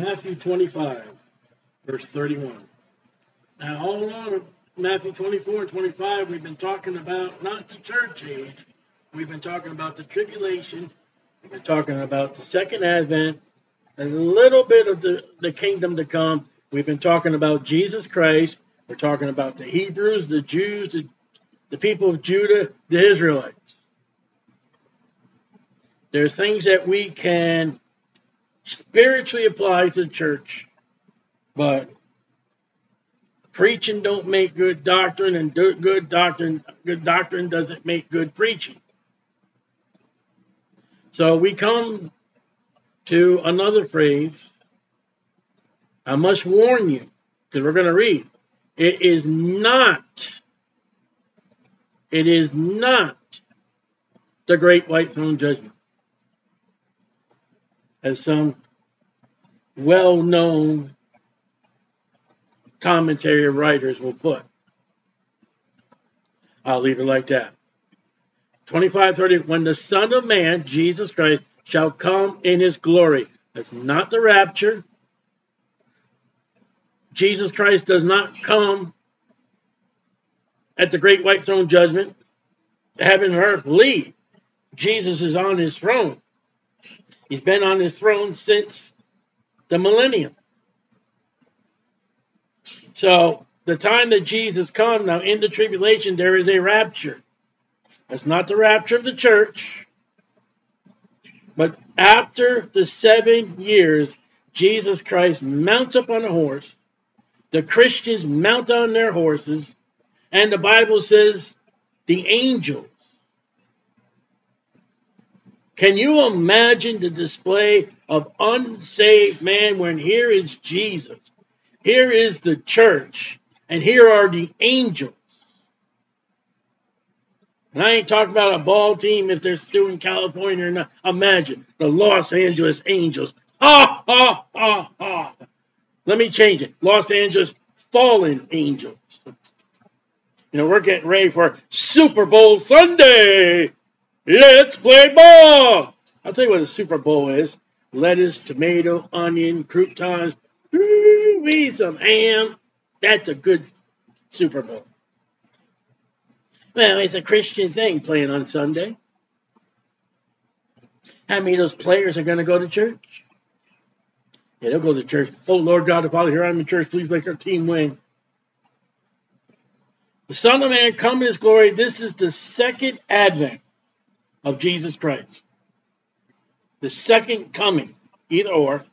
Matthew 25, verse 31. Now, all along Matthew 24 and 25, we've been talking about not the church age, we've been talking about the tribulation, we've been talking about the second advent, a little bit of the, the kingdom to come. We've been talking about Jesus Christ. We're talking about the Hebrews, the Jews, the, the people of Judah, the Israelites. There are things that we can spiritually apply to the church, but preaching don't make good doctrine, and good doctrine good doctrine doesn't make good preaching. So we come to another phrase. I must warn you, because we're going to read. It is not, it is not the great white throne judgment. As some well known commentary writers will put. I'll leave it like that. 2530, when the Son of Man, Jesus Christ, shall come in his glory. That's not the rapture. Jesus Christ does not come at the great white throne judgment. Heaven and earth leave. Jesus is on his throne. He's been on his throne since the millennium. So the time that Jesus comes now in the tribulation, there is a rapture. That's not the rapture of the church. But after the seven years, Jesus Christ mounts up on a horse. The Christians mount on their horses. And the Bible says the angels. Can you imagine the display of unsaved man when here is Jesus? Here is the church. And here are the angels. And I ain't talking about a ball team if they're still in California or not. Imagine the Los Angeles Angels. Ha, ha, ha, ha. Let me change it. Los Angeles Fallen Angels. You know, we're getting ready for Super Bowl Sunday. Let's play ball. I'll tell you what a Super Bowl is. Lettuce, tomato, onion, croutons, ooh, some ham. That's a good Super Bowl. Well, it's a Christian thing playing on Sunday. How many of those players are going to go to church? Yeah, they'll go to church. Oh, Lord God the Father, here I'm in church. Please make our team win. The Son of Man come in his glory. This is the second advent of Jesus Christ. The second coming, either or.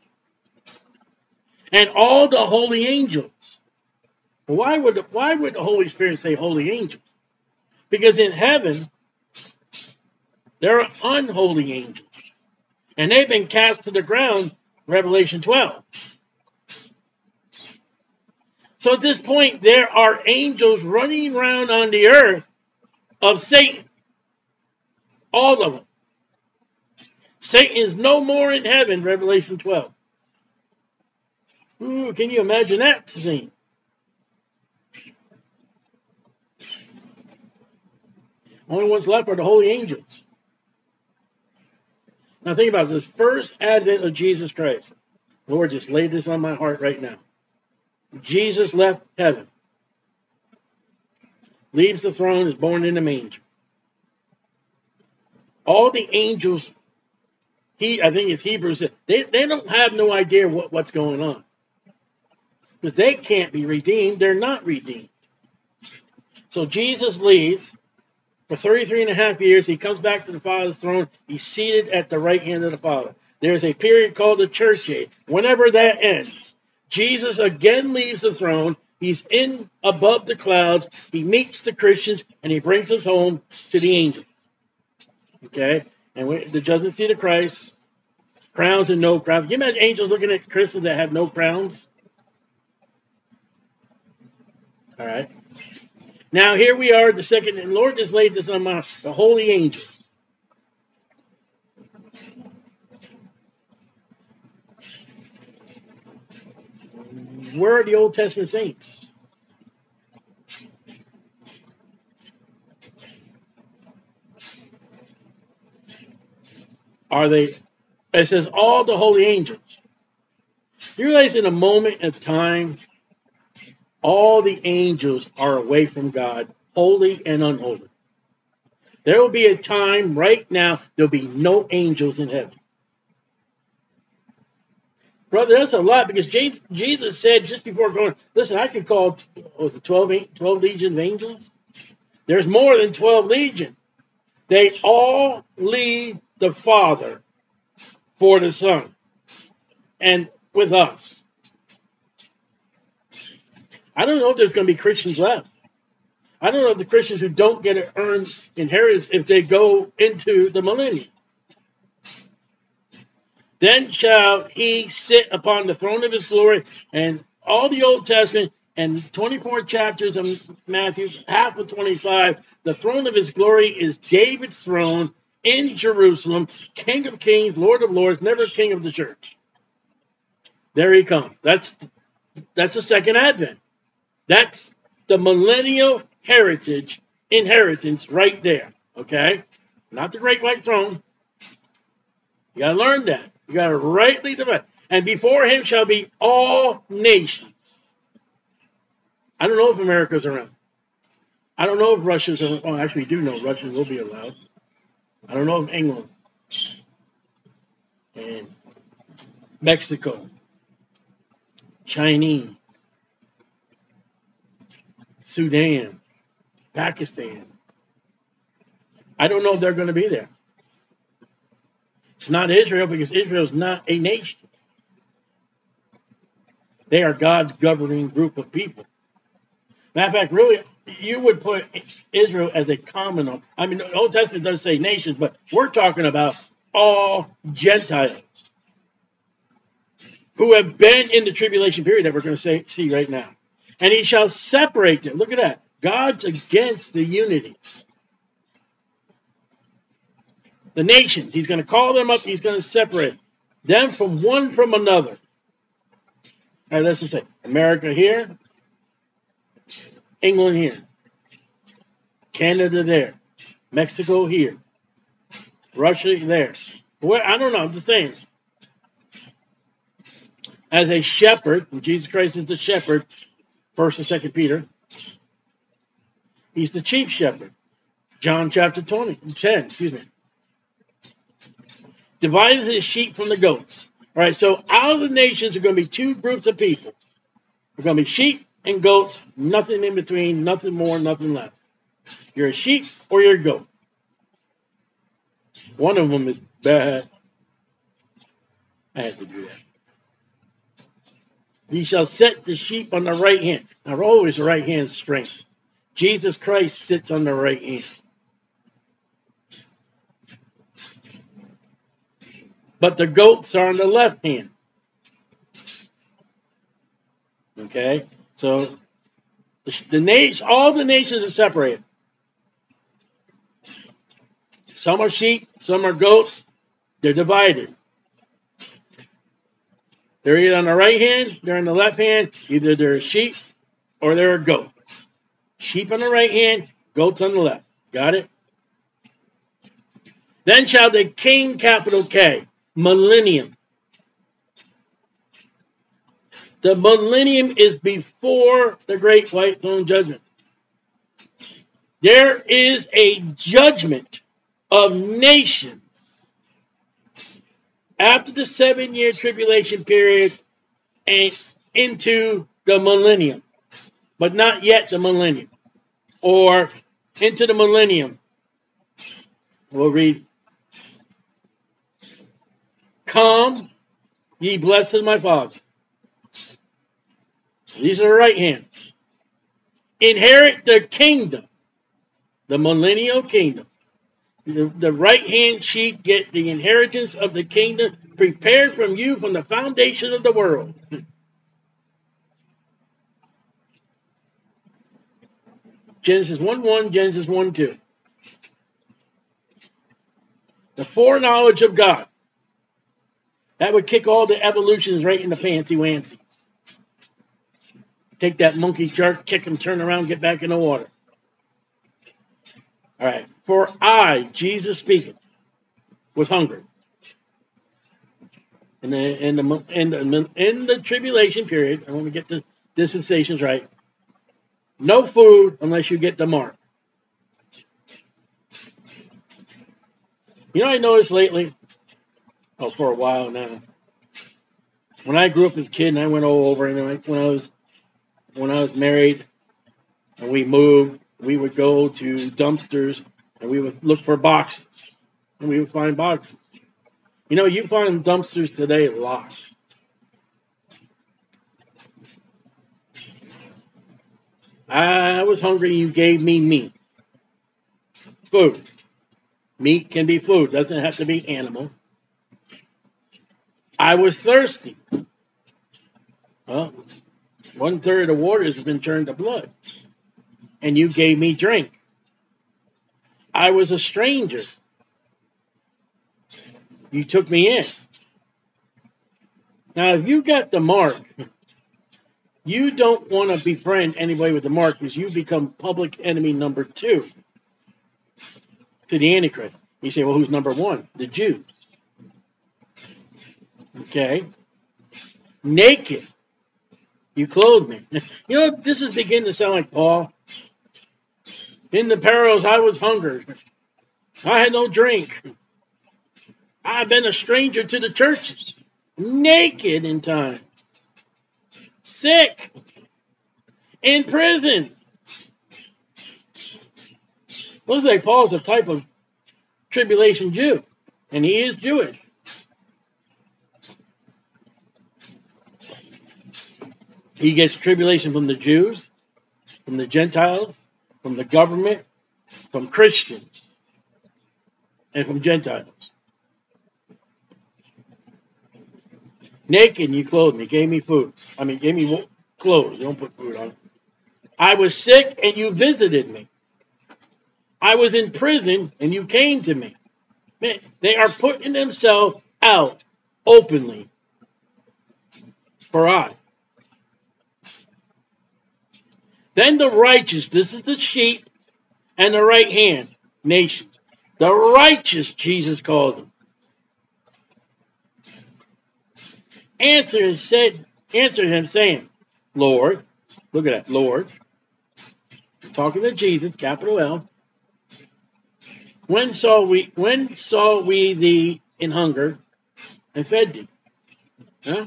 And all the holy angels. Why would, why would the Holy Spirit say holy angels? Because in heaven, there are unholy angels. And they've been cast to the ground, Revelation 12. So at this point, there are angels running around on the earth of Satan. All of them. Satan is no more in heaven, Revelation 12. Ooh, can you imagine that scene? Only ones left are the holy angels. Now think about this first advent of Jesus Christ. Lord, just lay this on my heart right now. Jesus left heaven, leaves the throne, is born in the manger. All the angels, he I think it's Hebrews, they, they don't have no idea what, what's going on. Because they can't be redeemed, they're not redeemed. So Jesus leaves, for 33 and a half years, he comes back to the Father's throne. He's seated at the right hand of the Father. There's a period called the church age. Whenever that ends, Jesus again leaves the throne. He's in above the clouds. He meets the Christians and he brings us home to the angels. Okay? And we, the judgment seat of Christ, crowns and no crowns. You imagine angels looking at Christians that have no crowns? All right. Now here we are, the second, and Lord just laid this on my the holy angels. Where are the Old Testament saints? Are they? It says all the holy angels. You realize in a moment of time, all the angels are away from God, holy and unholy. There will be a time right now, there'll be no angels in heaven. Brother, that's a lot because Jesus said just before going, listen, I can call, was it 12, 12 legion of angels? There's more than 12 legion. They all lead the Father for the Son and with us. I don't know if there's going to be Christians left. I don't know if the Christians who don't get an earned inheritance if they go into the millennium. Then shall he sit upon the throne of his glory, and all the Old Testament and 24 chapters of Matthew, half of 25, the throne of his glory is David's throne in Jerusalem, King of kings, Lord of lords, never king of the church. There he comes. That's that's the second advent. That's the millennial heritage, inheritance right there. Okay? Not the great white throne. You gotta learn that. You gotta rightly divide. And before him shall be all nations. I don't know if America's around. I don't know if Russia's around. Oh, actually, we do know Russians will be allowed. I don't know if England and Mexico, Chinese, Sudan, Pakistan. I don't know if they're going to be there. It's not Israel because Israel is not a nation. They are God's governing group of people. Matter of fact, really, you would put Israel as a common. I mean, the Old Testament does say nations, but we're talking about all Gentiles who have been in the tribulation period that we're going to say, see right now. And he shall separate them. Look at that. God's against the unity. The nations, he's going to call them up, he's going to separate them from one from another. All right, let's just say America here, England here, Canada there, Mexico here, Russia there. Well, I don't know, I'm just saying. As a shepherd, Jesus Christ is the shepherd, first and second Peter. He's the chief shepherd. John chapter 20, 10, excuse me. Divided his sheep from the goats. All right, so out of the nations are going to be two groups of people. They're going to be sheep and goats, nothing in between, nothing more, nothing less. You're a sheep or you're a goat. One of them is bad. I had to do that. Ye shall set the sheep on the right hand. Now, always right hand strength. Jesus Christ sits on the right hand. But the goats are on the left hand. Okay? So the, the nation, all the nations are separated. Some are sheep, some are goats. They're divided. They're either on the right hand, they're on the left hand. Either they're a sheep or they're a goat. Sheep on the right hand, goats on the left. Got it? Then shall the king, capital K, millennium, The millennium is before the great white throne judgment. There is a judgment of nations after the seven year tribulation period and into the millennium, but not yet the millennium, or into the millennium. We'll read. Come, ye blessed my Father these are the right hands. Inherit the kingdom, the millennial kingdom. The, the right hand sheep get the inheritance of the kingdom prepared from you from the foundation of the world. Genesis 1 1, Genesis 1 2. The foreknowledge of God. That would kick all the evolutions right in the fancy wancy take that monkey jerk, kick him, turn around, get back in the water. All right. For I, Jesus speaking, was hungry. in the in the in the, in the tribulation period. I want to get the dispensations right. No food unless you get the mark. You know, I noticed lately, oh, for a while now, when I grew up as a kid and I went all over, and like when I was when I was married and we moved, we would go to dumpsters and we would look for boxes, and we would find boxes. You know, you find dumpsters today locked. I was hungry. You gave me meat, food. Meat can be food, doesn't have to be animal. I was thirsty. Well, one third of water has been turned to blood. And you gave me drink. I was a stranger. You took me in. Now, if you got the mark, you don't want to befriend anybody with the mark because you become public enemy number two to the Antichrist. You say, well, who's number one? The Jews. Okay. Naked. You clothed me. You know, this is beginning to sound like Paul. In the perils, I was hungry. I had no drink. I've been a stranger to the churches, naked in time, sick, in prison, Looks like Paul's a type of tribulation Jew, and he is Jewish. He gets tribulation from the Jews, from the Gentiles, from the government, from Christians, and from Gentiles. Naked, you clothed me, gave me food. I mean, gave me clothes. You don't put food on. I was sick, and you visited me. I was in prison and you came to me. Man, they are putting themselves out openly for I. Then the righteous, this is the sheep and the right hand, nations. The righteous, Jesus calls them. Answered said, answered him saying, Lord, look at that, Lord. Talking to Jesus, capital L. When saw we when saw we thee in hunger and fed thee? Huh?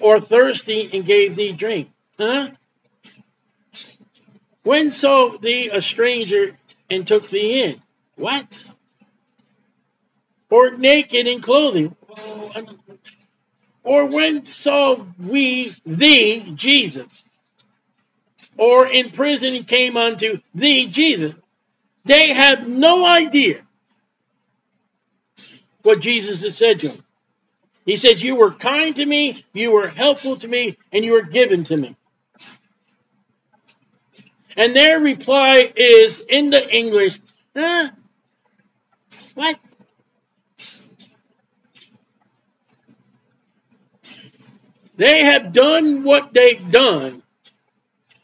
Or thirsty and gave thee drink? Huh? When saw thee a stranger and took thee in? What? Or naked in clothing? Or when saw we thee, Jesus? Or in prison came unto thee, Jesus? They have no idea what Jesus has said to them. He says, You were kind to me, you were helpful to me, and you were given to me. And their reply is in the English, huh? What? They have done what they've done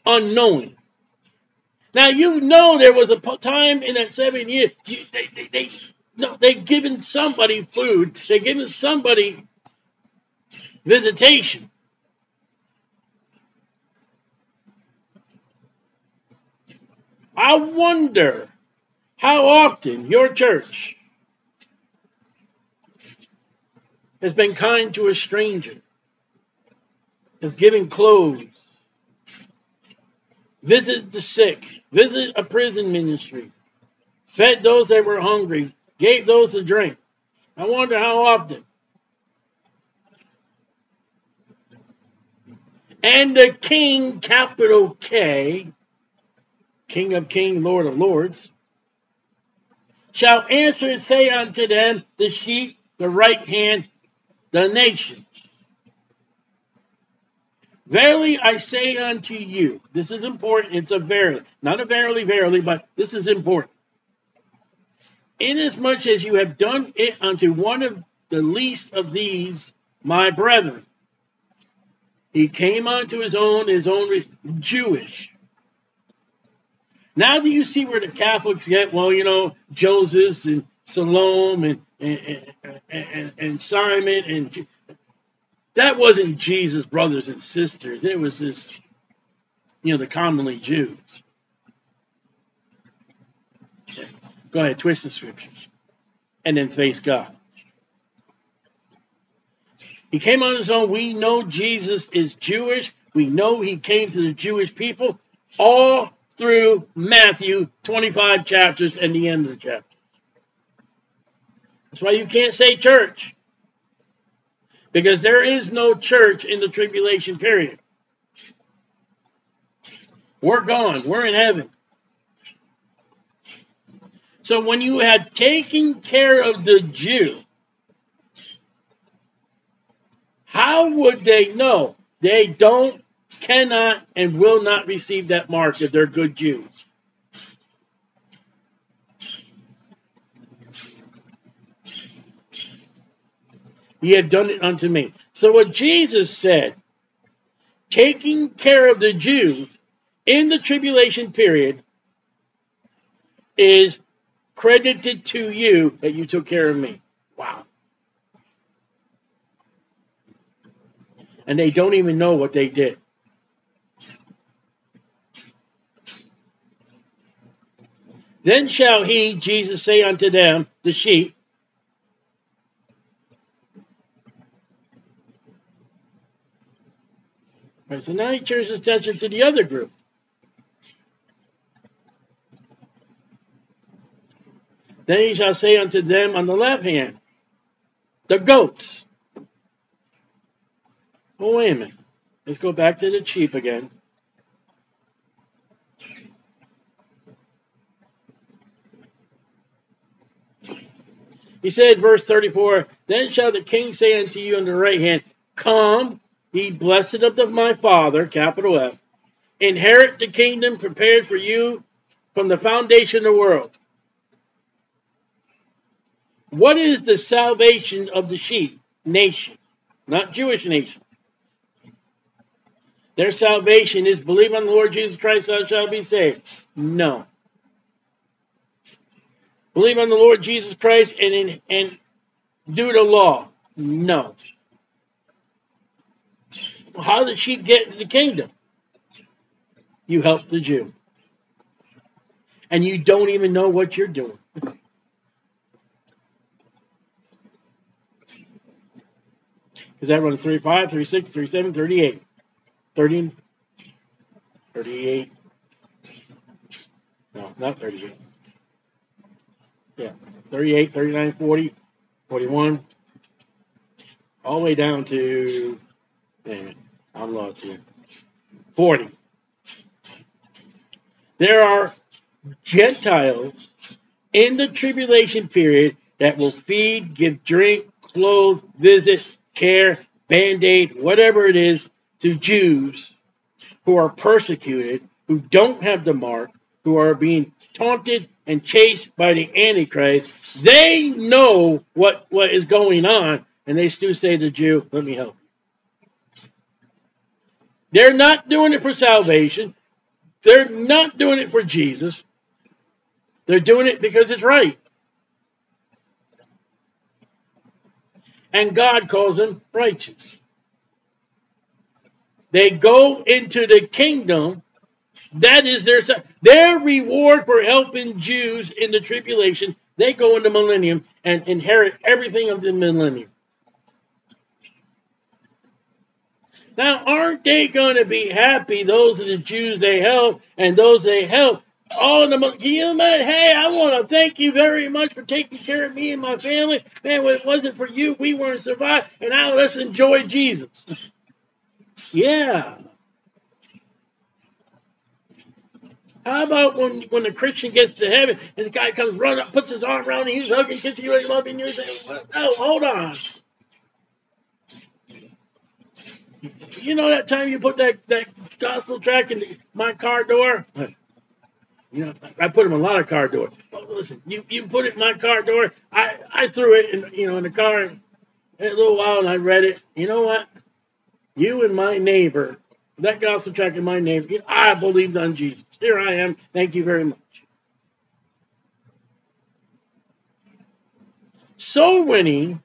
unknowing. Now you know there was a time in that seven years you, they they they no they given somebody food they've given somebody visitation. I wonder how often your church has been kind to a stranger, has given clothes, visit the sick, visit a prison ministry, fed those that were hungry, gave those a drink. I wonder how often. And the King, capital K, King of Kings, Lord of Lords, shall answer and say unto them, the sheep, the right hand, the nations. Verily I say unto you, this is important, it's a verily, not a verily, verily, but this is important. Inasmuch as you have done it unto one of the least of these, my brethren, he came unto his own, his own Jewish. Now do you see where the Catholics get, well, you know, Joseph and Salome and, and, and, and Simon and that wasn't Jesus' brothers and sisters. It was his, you know, the commonly Jews. Go ahead, twist the scriptures, and then face God. He came on his own. We know Jesus is Jewish. We know he came to the Jewish people all through Matthew 25 chapters and the end of the chapter. That's why you can't say church. Because there is no church in the tribulation period. We're gone. We're in heaven. So when you had taken care of the Jew, how would they know? They don't, cannot, and will not receive that mark if they're good Jews. Ye have done it unto me. So what Jesus said, taking care of the Jews in the tribulation period is credited to you that you took care of me. Wow. And they don't even know what they did. Then shall he, Jesus, say unto them, the sheep, so now he turns his attention to the other group. Then he shall say unto them on the left hand, the goats. Well, wait a minute. Let's go back to the sheep again. He said, verse 34, Then shall the king say unto you on the right hand, Come, ye blessed of my Father, capital F, inherit the kingdom prepared for you from the foundation of the world. What is the salvation of the sheep? Nation, not Jewish nation. Their salvation is believe on the Lord Jesus Christ, thou shalt be saved. No. Believe on the Lord Jesus Christ and in, and do the law. No. How did she get into the kingdom? You help the Jew. And you don't even know what you're doing. Because that runs 35, 36, 37, 38. 30, 38. No, not 38. Yeah, 38, 39, 40, 41. All the way down to, man, I'm lost here. 40. There are Gentiles in the tribulation period that will feed, give drink, clothe, visit, care, band aid, whatever it is, to Jews who are persecuted, who don't have the mark, who are being taunted and chased by the Antichrist. They know what, what is going on, and they still say to the Jew, Let me help you. They're not doing it for salvation. They're not doing it for Jesus. They're doing it because it's right. and God calls them righteous. They go into the kingdom. That is their their reward for helping Jews in the tribulation. They go into millennium and inherit everything of the millennium. Now, aren't they going to be happy, those are the Jews they help and those they help, Oh, the, can you? Hey, I want to thank you very much for taking care of me and my family. Man, if it wasn't for you, we weren't survive. And now let's enjoy Jesus. yeah. How about when when the Christian gets to heaven and the guy comes running up, puts his arm around you, he's hugging, kissing you, loving you, and say, "Oh, hold on." You know that time you put that, that gospel track in my car door? You know, I put him in a lot of car doors. Listen, you, you put it in my car door. I, I threw it in you know in the car in a little while and I read it. You know what? You and my neighbor, that gospel track in my name. I believed on Jesus. Here I am. Thank you very much. So winning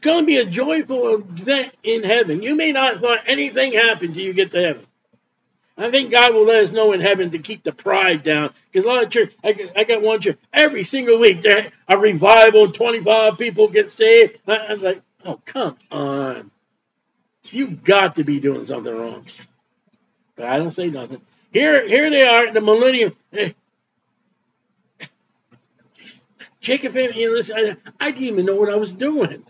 it's going to be a joyful event in heaven. You may not thought anything happened till you get to heaven. I think God will let us know in heaven to keep the pride down. Because a lot of church, I, got one church, every single week, a revival, 25 people get saved. I, I'm like, oh, come on. You got to be doing something wrong. But I don't say nothing. Here, here they are, in the millennium. Eh. Jacob, you know, listen, I, I didn't even know what I was doing.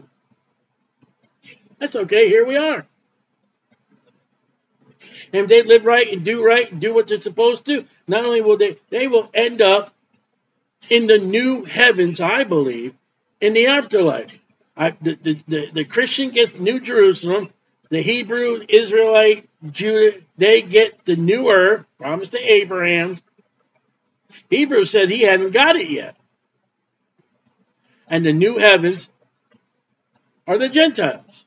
That's okay. Here we are. And if they live right and do right and do what they're supposed to, not only will they, they will end up in the new heavens, I believe, in the afterlife. I, the, the, the, the Christian gets New Jerusalem. The Hebrew, Israelite, Judah, they get the new earth promised to Abraham. Hebrew said he hadn't got it yet. And the new heavens are the Gentiles.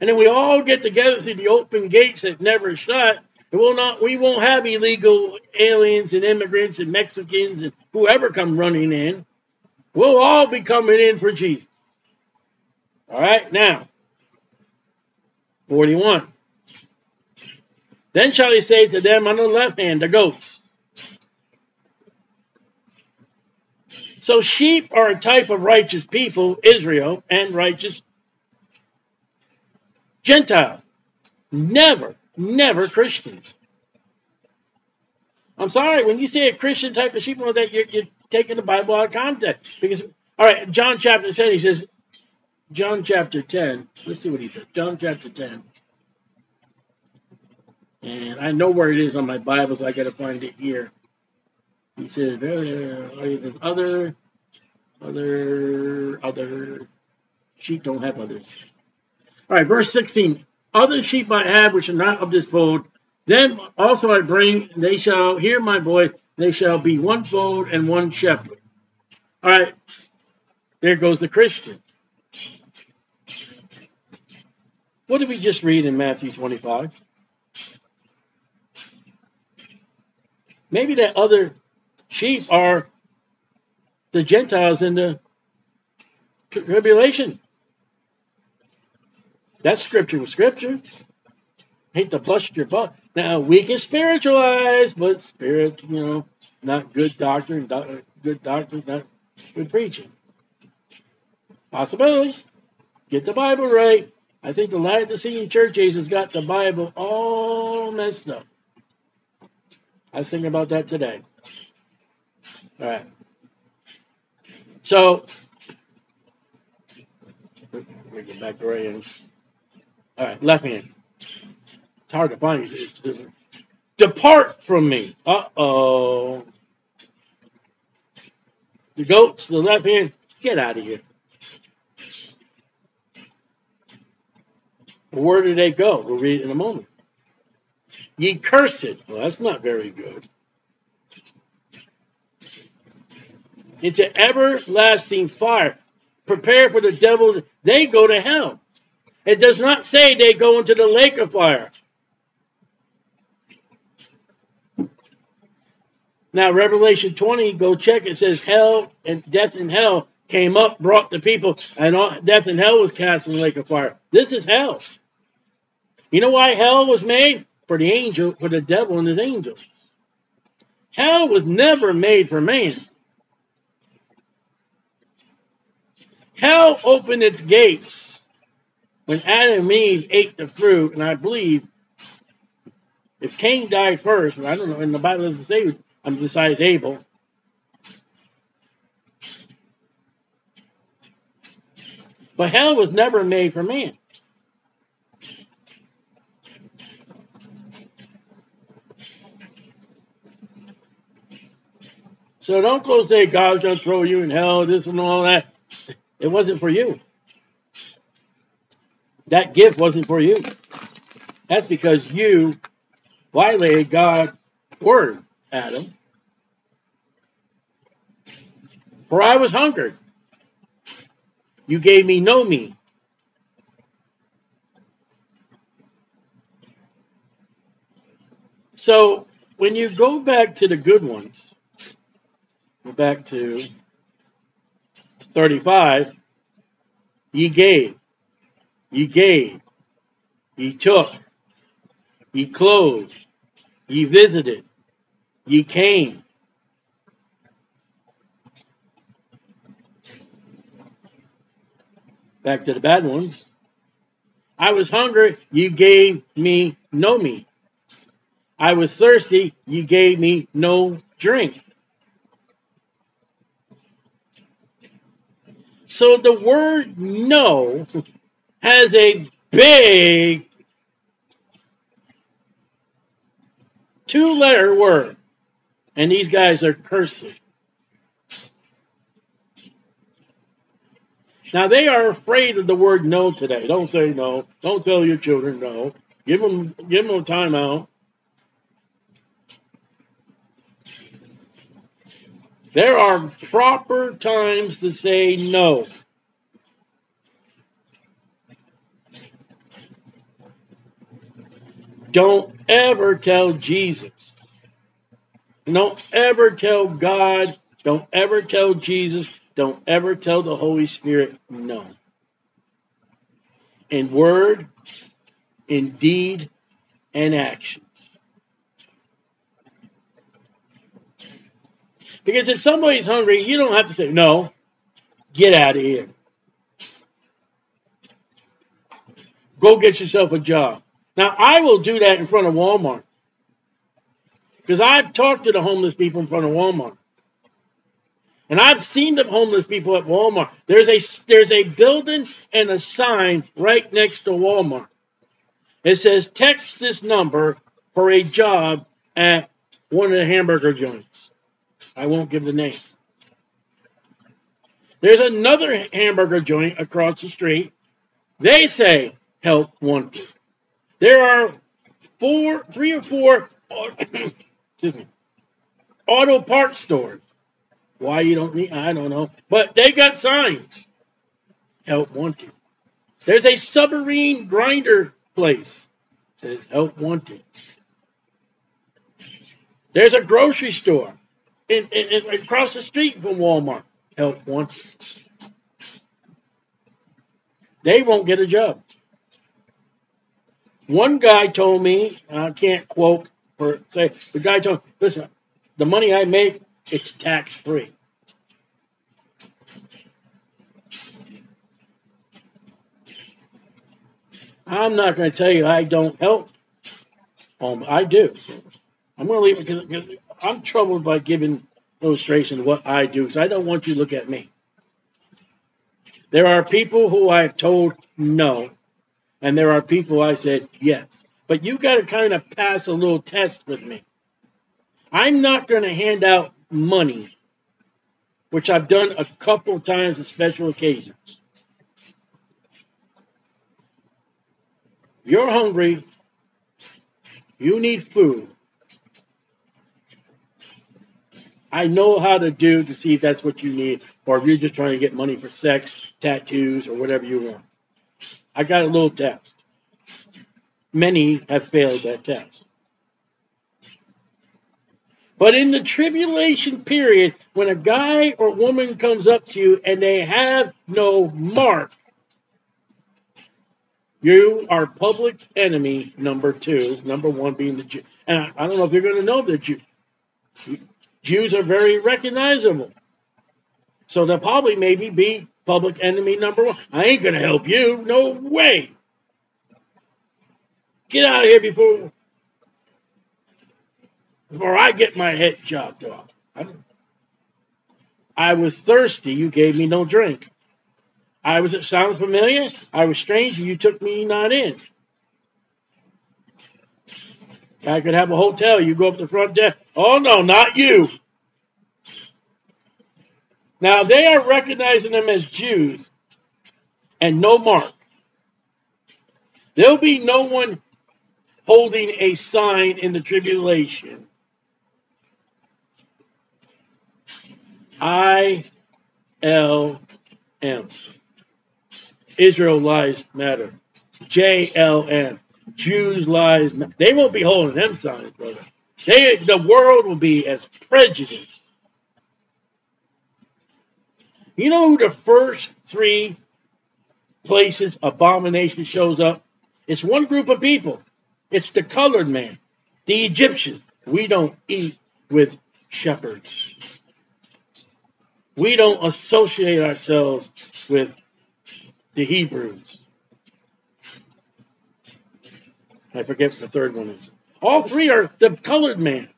And then we all get together through the open gates that never shut. And we'll not, we won't have illegal aliens and immigrants and Mexicans and whoever come running in. We'll all be coming in for Jesus. All right, now, 41. Then shall he say to them on the left hand, the goats. So sheep are a type of righteous people, Israel, and righteous Gentile. Never, never Christians. I'm sorry, when you say a Christian type of sheep, that you're, you're taking the Bible out of context. Because, all right, John chapter 10, he says, John chapter 10, let's see what he says. John chapter 10. And I know where it is on my Bible, so I got to find it here. He says, uh, other, other, other sheep don't have others. All right, verse 16. Other sheep I have which are not of this fold, them also I bring, they shall hear my voice, they shall be one fold and one shepherd. All right, there goes the Christian. What did we just read in Matthew 25? Maybe that other sheep are the Gentiles in the tribulation. That's scripture with scripture. Hate to bust your butt. Now, we can spiritualize, but spirit, you know, not good doctrine, do- good doctrine, not good preaching. Possibility. Get the Bible right. I think the Laodicean church age has got the Bible all messed up. I was thinking about that today. All right. So, we get back to I. All right, left hand. It's hard to find. It's, it's, depart from me. Uh oh. The goats, the left hand, get out of here. Where do they go? We'll read in a moment. Ye cursed. Well, that's not very good. Into everlasting fire. Prepare for the devil. They go to hell. It does not say they go into the lake of fire. Now, Revelation 20, go check. It says hell and death and hell came up, brought the people, and all, death and hell was cast in the lake of fire. This is hell. You know why hell was made? For the angel, for the devil and his angels. Hell was never made for man. Hell opened its gates when Adam and Eve ate the fruit, and I believe if Cain died first, I don't know, in the Bible doesn't say I'm besides Abel. But hell was never made for man. So don't go say God's gonna throw you in hell, this and all that. It wasn't for you. That gift wasn't for you. That's because you violated God's word, Adam. For I was hungered. You gave me no meat. So when you go back to the good ones, back to 35, ye gave, ye gave, ye took, ye closed, ye visited, ye came. Back to the bad ones. I was hungry, you gave me no meat. I was thirsty, you gave me no drink. So the word no has a big two letter word. And these guys are cursing. Now they are afraid of the word no today. Don't say no. Don't tell your children no. Give them give them a timeout. There are proper times to say no. Don't ever tell Jesus. Don't ever tell God. Don't ever tell Jesus. Don't ever tell the Holy Spirit no. In word, in deed, and actions. Because if somebody's hungry, you don't have to say, no, get out of here. Go get yourself a job. Now, I will do that in front of Walmart. Because I've talked to the homeless people in front of Walmart. And I've seen the homeless people at Walmart. There's a there's a building and a sign right next to Walmart. It says text this number for a job at one of the hamburger joints. I won't give the name. There's another hamburger joint across the street. They say help wanted. There are four, three or four, excuse me, auto parts stores why you don't need, I don't know. But they got signs. Help wanted. There's a submarine grinder place. Says help wanted. There's a grocery store in, in, in, across the street from Walmart. Help once. They won't get a job. One guy told me, I can't quote for say, the guy told, me, listen, the money I make, it's tax free. I'm not going to tell you I don't help. Um, I do. I'm going to leave it because I'm troubled by giving illustration of what I do because I don't want you to look at me. There are people who I've told no, and there are people I said yes. But you got to kind of pass a little test with me. I'm not going to hand out money, which I've done a couple times on special occasions. You're hungry. You need food. I know how to do to see if that's what you need, or if you're just trying to get money for sex, tattoos, or whatever you want. I got a little test. Many have failed that test. But in the tribulation period, when a guy or woman comes up to you and they have no mark, you are public enemy number two, number one being the Jew. And I, don't know if you're going to know that Jew, Jews are very recognizable. So they'll probably maybe be public enemy number one. I ain't going to help you. No way. Get out of here before before I get my head chopped off. I was thirsty. You gave me no drink. I was, it sounds familiar. I was strange. You took me not in. I could have a hotel. You go up the front desk. Oh, no, not you. Now, they are recognizing them as Jews and no mark. There'll be no one holding a sign in the tribulation. I L M. Israel lies matter. JLM. Jews lies. They won't be holding them signs, brother. They, the world will be as prejudiced. You know who the first three places abomination shows up? It's one group of people. It's the colored man, the Egyptian. We don't eat with shepherds. We don't associate ourselves with the Hebrews. I forget what the third one is. All three are the colored man.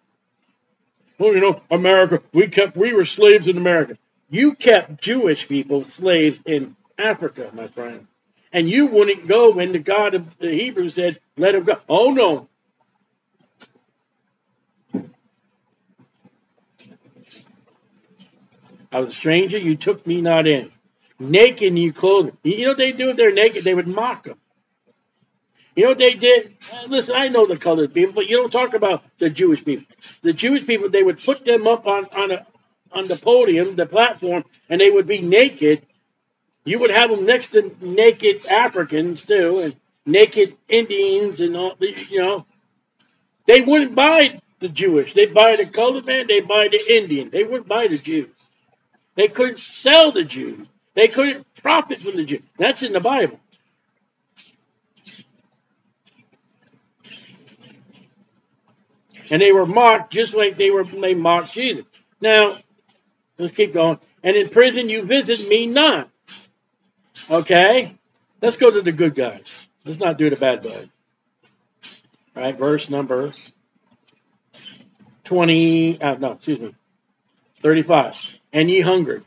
Well, you know, America, we kept we were slaves in America. You kept Jewish people slaves in Africa, my friend. And you wouldn't go when the God of the Hebrews said, let him go. Oh no. I was a stranger, you took me not in. Naked, you clothed me. You know what they do if they're naked? They would mock them. You know what they did? Uh, listen, I know the colored people, but you don't talk about the Jewish people. The Jewish people, they would put them up on, on, a, on the podium, the platform, and they would be naked. You would have them next to naked Africans, too, and naked Indians, and all, these, you know. They wouldn't buy the Jewish. They'd buy the colored man, they'd buy the Indian. They wouldn't buy the Jews. They couldn't sell the Jews. They couldn't profit from the Jews. That's in the Bible. And they were mocked just like they were they mocked Jesus. Now, let's keep going. And in prison you visit me not. Okay? Let's go to the good guys. Let's not do the bad boys. All right, verse number 20, uh, no, excuse me, 35. And ye hungered.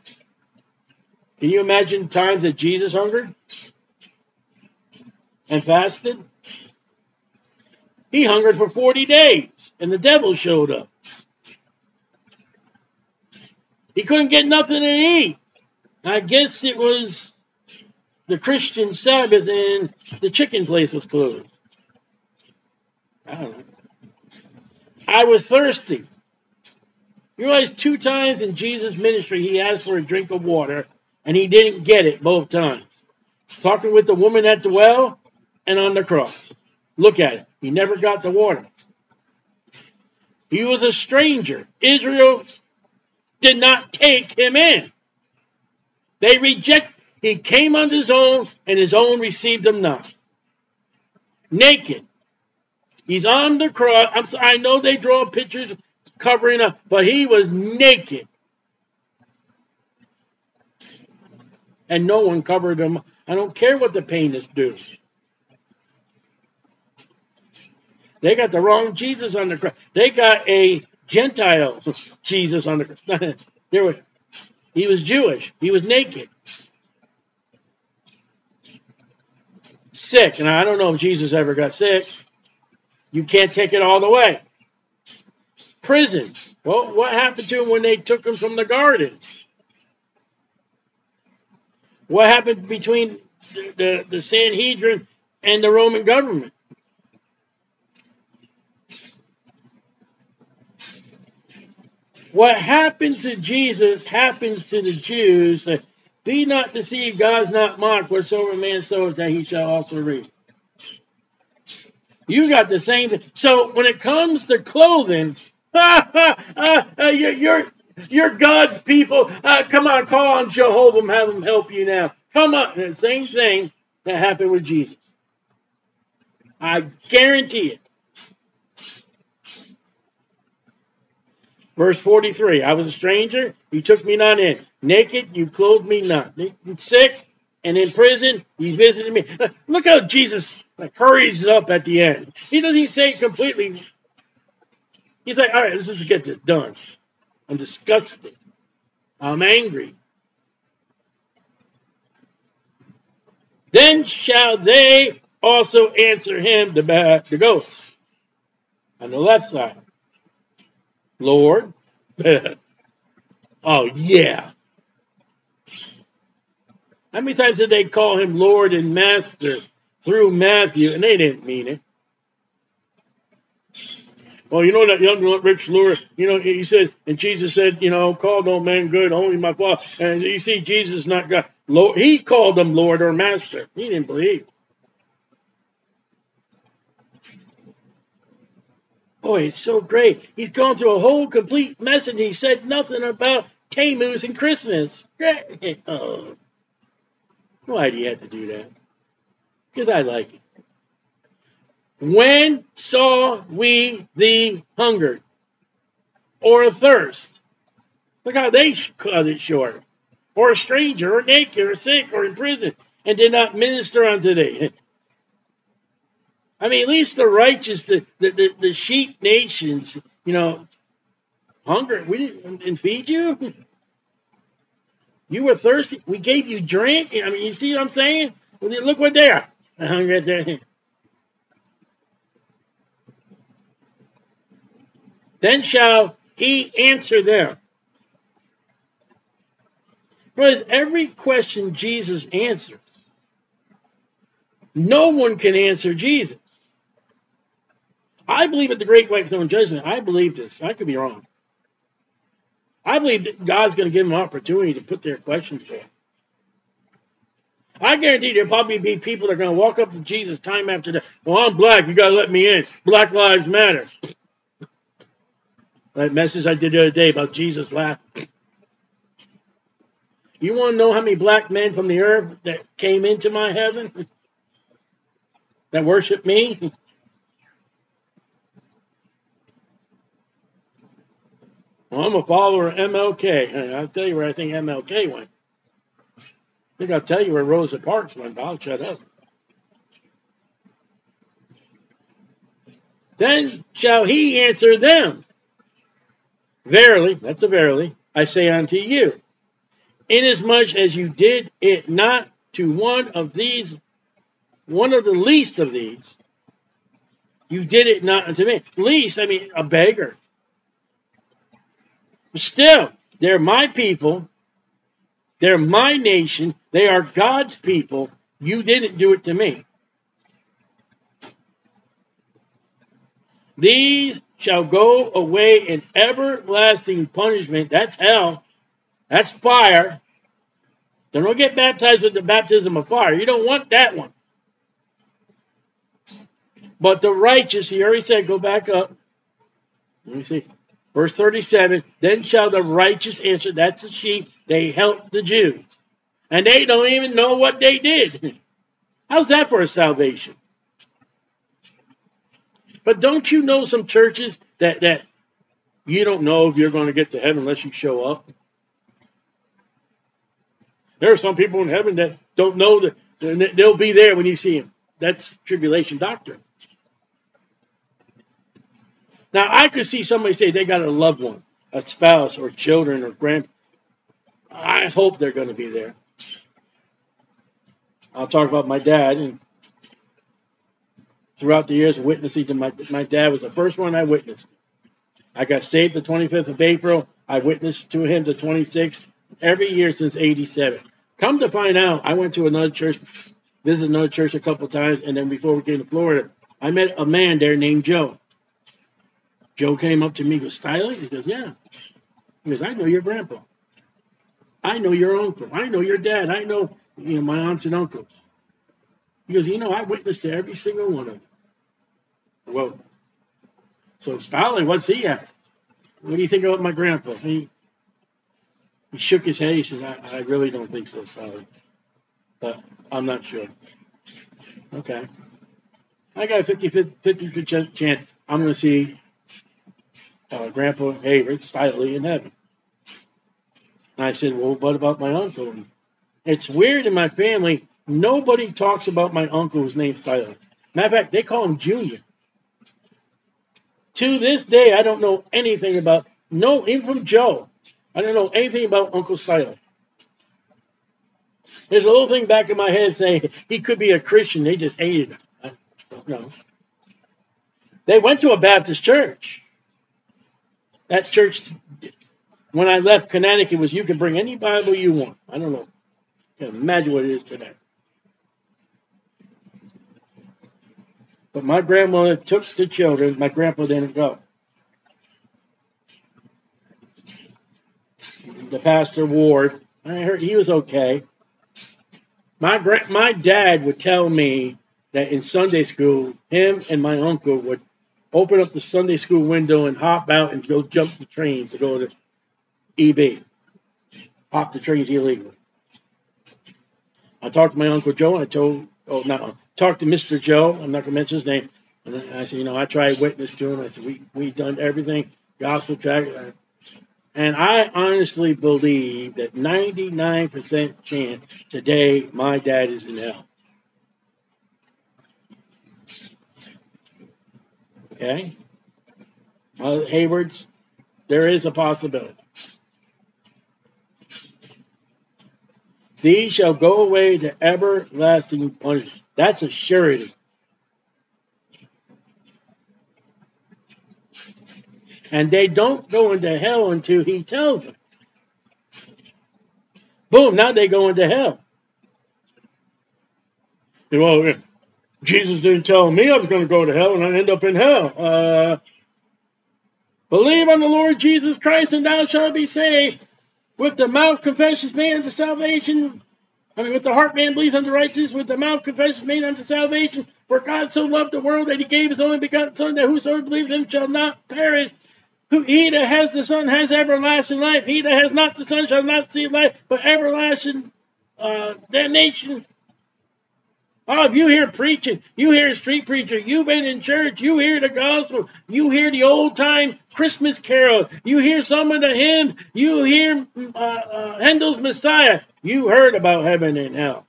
Can you imagine times that Jesus hungered and fasted? He hungered for 40 days and the devil showed up. He couldn't get nothing to eat. I guess it was the Christian Sabbath and the chicken place was closed. I don't know. I was thirsty. You realize two times in Jesus' ministry he asked for a drink of water and he didn't get it both times. Talking with the woman at the well and on the cross. Look at it. He never got the water. He was a stranger. Israel did not take him in. They reject. He came on his own, and his own received him not. Naked. He's on the cross. I'm sorry, I know they draw pictures covering up, but he was naked. And no one covered him. I don't care what the painters do. They got the wrong Jesus on the cross. They got a Gentile Jesus on the cross. there were, he was Jewish. He was naked. Sick. And I don't know if Jesus ever got sick. You can't take it all the way. Prison. Well, what happened to him when they took him from the garden? What happened between the, the, the Sanhedrin and the Roman government? What happened to Jesus happens to the Jews. Be not deceived, God's not mocked. Whatsoever man sows, that he shall also reap. You got the same thing. So when it comes to clothing, uh, you're, you're, you're God's people. Uh, come on, call on Jehovah and have him help you now. Come on. The same thing that happened with Jesus. I guarantee it. Verse 43 I was a stranger, you took me not in. Naked, you clothed me not. Sick and in prison, you visited me. Look how Jesus like, hurries it up at the end. He doesn't say it completely. He's like, all right, let's just get this done. I'm disgusted. I'm angry. Then shall they also answer him, the, the ghosts, on the left side. Lord. oh, yeah. How many times did they call him Lord and Master through Matthew? And they didn't mean it. Well, you know that young rich lord, you know, he said, and Jesus said, you know, call no man good, only my Father. And you see, Jesus not God. Lord, he called them Lord or Master. He didn't believe. Oh, Boy, it's so great. He's gone through a whole complete message. He said nothing about Tammuz and Christmas. oh. Why do you have to do that? Because I like it. When saw we the hunger or a thirst? Look how they cut it short. Or a stranger, or naked, or sick, or in prison, and did not minister unto thee. I mean, at least the righteous, the, the, the, the sheep nations, you know, hunger, we didn't feed you. You were thirsty. We gave you drink. I mean, you see what I'm saying? Look what they are. then shall he answer them. Because every question Jesus answers, no one can answer Jesus. I believe at the Great White Throne Judgment. I believe this. I could be wrong. I believe that God's going to give them an opportunity to put their questions forth. I guarantee there'll probably be people that are going to walk up to Jesus time after day. Well, I'm black. You got to let me in. Black Lives Matter. That message I did the other day about Jesus laughing. You want to know how many black men from the earth that came into my heaven? That worship me? Well, I'm a follower of MLK. I'll tell you where I think MLK went. I think I'll tell you where Rosa Parks went, but I'll shut up. Then shall he answer them. Verily, that's a verily, I say unto you, inasmuch as you did it not to one of these, one of the least of these, you did it not unto me. Least, I mean, a beggar. Still, they're my people. They're my nation. They are God's people. You didn't do it to me. These shall go away in everlasting punishment. That's hell. That's fire. Don't get baptized with the baptism of fire. You don't want that one. But the righteous, he already said, go back up. Let me see. Verse 37 Then shall the righteous answer, that's the sheep, they helped the Jews. And they don't even know what they did. How's that for a salvation? But don't you know some churches that, that you don't know if you're going to get to heaven unless you show up? There are some people in heaven that don't know that they'll be there when you see them. That's tribulation doctrine. Now, I could see somebody say they got a loved one, a spouse, or children, or grand. I hope they're going to be there. I'll talk about my dad, and throughout the years, witnessing to my my dad was the first one I witnessed. I got saved the 25th of April. I witnessed to him the 26th every year since 87. Come to find out, I went to another church, visited another church a couple times, and then before we came to Florida, I met a man there named Joe. Joe came up to me, goes, Styling? He goes, Yeah. He goes, I know your grandpa. I know your uncle. I know your dad. I know, you know, my aunts and uncles. He goes, you know, I witnessed to every single one of them. Well, so Styling, what's he at? What do you think about my grandpa? He he shook his head. He said, I, I really don't think so, Styling. But I'm not sure. Okay. I got a 50 50 chance I'm going to see uh, Grandpa Hayward, Stiley in heaven. And I said, Well, what about my uncle? And it's weird in my family, nobody talks about my uncle who's named Stiley. Matter of fact, they call him Junior. To this day, I don't know anything about, no, even from Joe, I don't know anything about Uncle Stiley. There's a little thing back in my head saying he could be a Christian. They just hated him. I don't know. They went to a Baptist church that church, when I left Connecticut, was you can bring any Bible you want. I don't know. can imagine what it is today. But my grandmother took the children. My grandpa didn't go. The pastor Ward, I heard he was okay. My gra- my dad would tell me that in Sunday school, him and my uncle would open up the Sunday school window and hop out and go jump the trains to go to EB. pop the trees illegally. I talked to my Uncle Joe. I told, oh, no, uh, talked to Mr. Joe. I'm not going to mention his name. And I said, you know, I tried witness to him. I said, we, we done everything, gospel tract. Uh, and I honestly believe that 99% chance today my dad is in hell. Okay? Uh, Haywards, there is a possibility. These shall go away to everlasting punishment. That's a surety. And they don't go into hell until he tells them. Boom, now they go into hell. Well, Jesus didn't tell me I was going to go to hell and I end up in hell. Uh, believe on the Lord Jesus Christ and thou shalt be saved. With the mouth confessions made unto salvation. I mean, with the heart man believes unto righteousness. With the mouth confessions made unto salvation. For God so loved the world that he gave his only begotten Son, that whosoever believes in him shall not perish. Who he that has the Son has everlasting life. He that has not the Son shall not see life, but everlasting uh, damnation. Oh, if you hear preaching, you hear street preacher, you've been in church, you hear the gospel, you hear the old time Christmas carol, you hear some of the hymns, you hear uh, uh, Handel's Messiah, you heard about heaven and hell.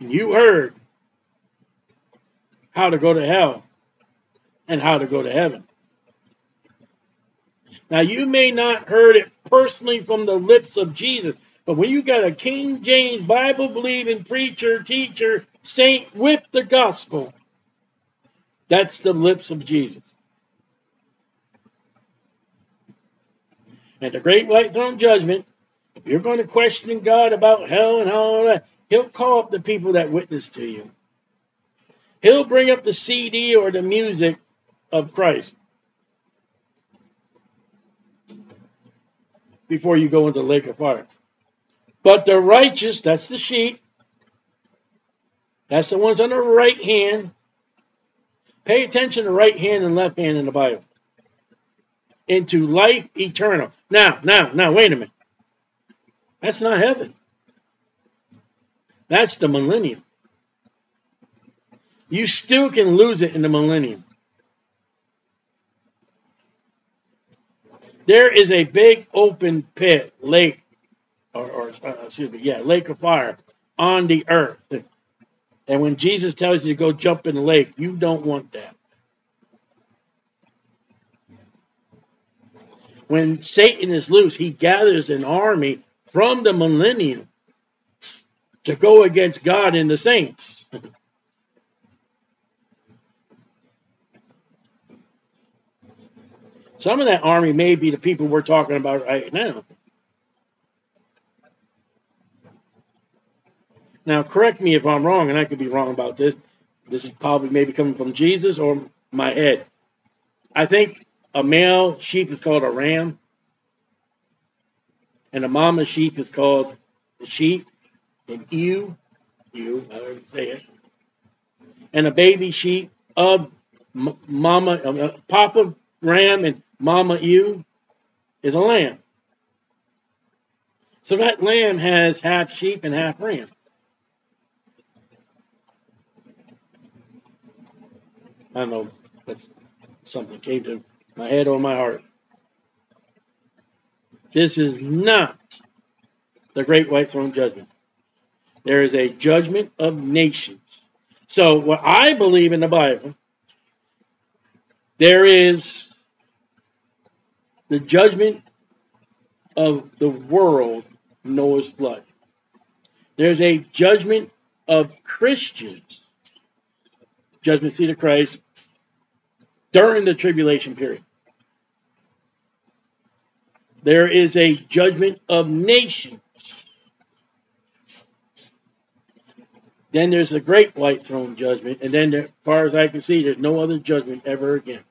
You heard how to go to hell and how to go to heaven. Now, you may not heard it personally from the lips of Jesus, but when you got a King James Bible believing preacher, teacher, saint with the gospel, that's the lips of Jesus. At the great white throne judgment, if you're going to question God about hell and all that, he'll call up the people that witness to you. He'll bring up the CD or the music of Christ before you go into the lake of fire. But the righteous, that's the sheep, that's the ones on the right hand. Pay attention to right hand and left hand in the Bible. Into life eternal. Now, now, now, wait a minute. That's not heaven. That's the millennium. You still can lose it in the millennium. There is a big open pit, lake, or, or uh, excuse me, yeah, lake of fire on the earth. And when Jesus tells you to go jump in the lake, you don't want that. When Satan is loose, he gathers an army from the millennium to go against God and the saints. Some of that army may be the people we're talking about right now. Now, correct me if I'm wrong, and I could be wrong about this. This is probably maybe coming from Jesus or my head. I think a male sheep is called a ram, and a mama sheep is called the sheep, and ewe, ewe, I already say it, and a baby sheep of mama, papa ram and mama ewe is a lamb. So that lamb has half sheep and half ram. I don't know. That's something came to my head or my heart. This is not the great white throne judgment. There is a judgment of nations. So, what I believe in the Bible, there is the judgment of the world, Noah's flood. There's a judgment of Christians, judgment seat of Christ, during the tribulation period. There is a judgment of nations. Then there's the great white throne judgment. And then, as far as I can see, there's no other judgment ever again.